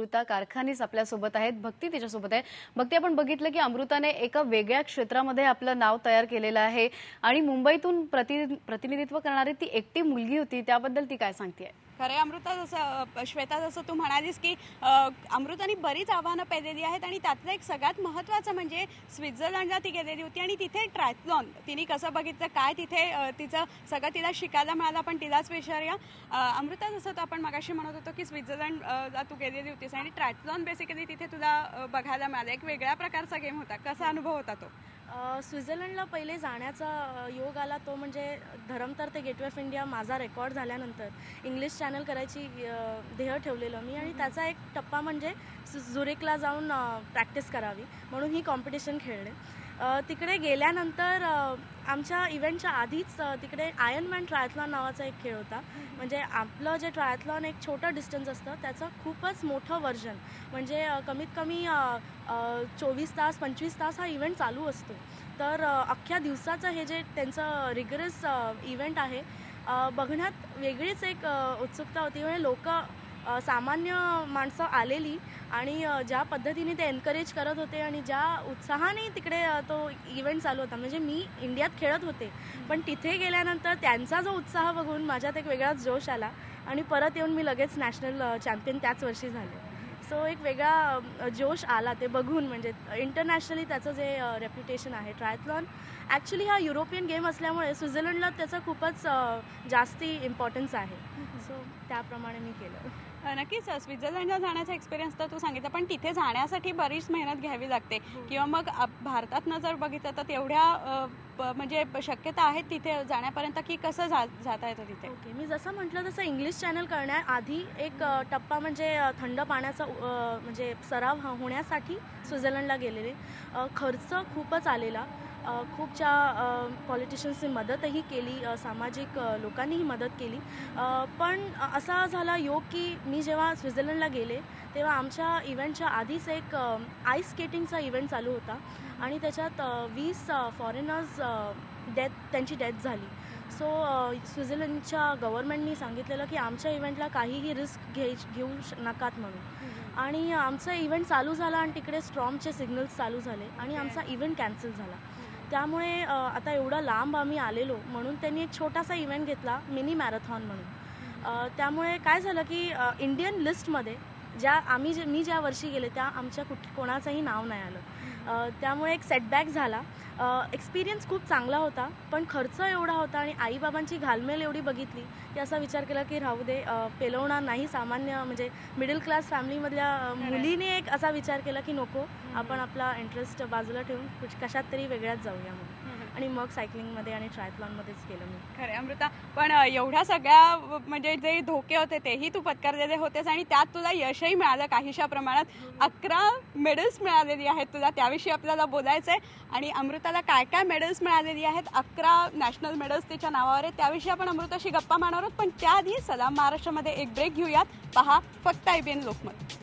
अमृता कारखानीस आपल्यासोबत आहेत. भक्ती तिच्यासोबत आहे. भक्ती आपण बघितलं की अमृताने एका वेगळ्या क्षेत्रामध्ये आपलं नाव तयार केलेलं आहे आणि मुंबईतून प्रति प्रतिनिधित्व करणारी ती एकटी मुलगी होती. त्याबद्दल ती काय सांगते खरे अमृता जसं श्वेता जसं तू म्हणालीस की अमृतानी अमृताने बरीच आव्हानं पेलेली आहेत आणि त्यातलं एक सगळ्यात महत्त्वाचं म्हणजे स्वित्झर्लंडला ती गेलेली होती आणि तिथे ट्रॅथलॉन तिने कसं बघितलं काय तिथे तिचं सगळं तिला शिकायला मिळालं पण तिलाच विचारूया. अमृता जसं तू आपण मगाशी म्हणत होतो की स्वित्झर्लंडला तू गेलेली होतीस आणि ट्रॅथलॉन बेसिकली तिथे तुला बघायला मिळालं. एक वेगळ्या प्रकारचा गेम होता. कसा अनुभव होता तो? स्वित्झर्लंडला पहिले जाण्याचा योग आला तो म्हणजे धरमतर ते गेटवे ऑफ इंडिया माझा रेकॉर्ड झाल्यानंतर. इंग्लिश चॅनल करायची ध्येय ठेवलेलं मी आणि त्याचा एक टप्पा म्हणजे झुरिकला जाऊन प्रॅक्टिस करावी म्हणून ही कॉम्पिटिशन खेळले. तिकडे गेल्यानंतर आमच्या इव्हेंटच्या आधीच तिकडे आयन मॅन ट्रायथलॉन नावाचा एक खेळ होता. म्हणजे आपलं जे ट्रायथलॉन एक छोटं डिस्टन्स असतं त्याचं खूपच मोठं वर्जन म्हणजे कमीत कमी चोवीस तास पंचवीस तास हा इव्हेंट चालू असतो. तर अख्ख्या दिवसाचं हे जे त्यांचं रिगरस इव्हेंट आहे बघण्यात वेगळीच एक उत्सुकता होती. म्हणजे लोक सामान्य माणसं आलेली आणि ज्या पद्धतीने ते एनकरेज करत होते आणि ज्या उत्साहाने तिकडे तो इव्हेंट चालू होता. म्हणजे मी इंडियात खेळत होते. पण तिथे गेल्यानंतर त्यांचा जो उत्साह बघून माझ्यात एक वेगळाच जोश आला आणि परत येऊन मी लगेच नॅशनल चॅम्पियन त्याच वर्षी झाले. सो एक वेगळा जोश आला ते बघून. म्हणजे इंटरनॅशनली त्याचं जे रेप्युटेशन आहे ट्रायथलॉन ॲक्च्युली हा युरोपियन गेम असल्यामुळे स्वित्झर्लंडला त्याचं खूपच जास्ती इम्पॉर्टन्स आहे. सो त्याप्रमाणे मी केलं. नक्कीच स्वित्झर्लंडला जाण्याचा एक्सपिरियन्स तर तू सांगितलं पण तिथे जाण्यासाठी बरीच मेहनत घ्यावी लागते. किंवा मग भारतातनं जर बघितलं तर तेवढ्या म्हणजे शक्यता आहेत तिथे जाण्यापर्यंत की कसं जा जाता येतं तिथे? ओके मी जसं म्हटलं तसं इंग्लिश चॅनल करण्याआधी एक टप्पा म्हणजे थंड पाण्याचा म्हणजे सराव ह- होण्यासाठी स्वित्झर्लंडला गेलेले. खर्च खूपच आलेला. खूपच्या पॉलिटिशियन्सनी मदतही केली सामाजिक लोकांनीही मदत केली. पण असा झाला योग की मी जेव्हा स्वित्झर्लंडला गेले तेव्हा आमच्या इव्हेंटच्या आधीच एक आईस स्केटिंगचा इव्हेंट चालू होता. आणि त्याच्यात वीस फॉरेनर्स डेथ त्यांची डेथ झाली. सो स्वित्झर्लंडच्या गव्हर्नमेंटनी सांगितलेलं की आमच्या इव्हेंटला काहीही रिस्क घे घेऊ श- नकात म्हणून. आणि आमचा इव्हेंट चालू झाला आणि तिकडे स्ट्रॉमचे सिग्नल्स चालू झाले आणि आमचा इव्हेंट कॅन्सल झाला. त्यामुळे आता एवढं लांब आम्ही आलेलो म्हणून त्यांनी एक छोटासा इव्हेंट घेतला मिनी मॅरेथॉन म्हणून. त्यामुळे काय झालं की इंडियन लिस्टमध्ये ज्या आम्ही जे मी ज्या वर्षी गेले त्या आमच्या कुठ कोणाचंही नाव नाही आलं. त्यामुळे एक सेटबॅक झाला. एक्सपिरियन्स खूप चांगला होता पण खर्च एवढा होता आणि आईबाबांची घालमेल एवढी बघितली की असा विचार केला की राहू दे पेलवणार नाही. सामान्य म्हणजे मिडल क्लास फॅमिलीमधल्या मुलीने एक असा विचार केला की नको आपण आपला इंटरेस्ट बाजूला ठेवून कशात तरी वेगळ्याच जाऊया म्हणून. आणि मग सायकलिंगमध्ये आणि ट्रायथलॉनमध्येच केलं मी. खरे अमृता. पण एवढ्या सगळ्या म्हणजे जे धोके होते तेही तू पत्करलेले होतेस आणि त्यात तुला यशही मिळालं काहीशा प्रमाणात. अकरा मेडल्स मिळालेली आहेत तुला त्याविषयी आपल्याला बोलायचं आहे आणि अमृताला काय काय मेडल्स मिळालेली आहेत? अकरा नॅशनल मेडल्स तिच्या नावावर आहेत. त्याविषयी आपण अमृताशी गप्पा मारणार आहोत. पण त्याआधी सलाम महाराष्ट्रामध्ये एक ब्रेक घेऊयात. पहा फक्त आय बी एन लोकमत.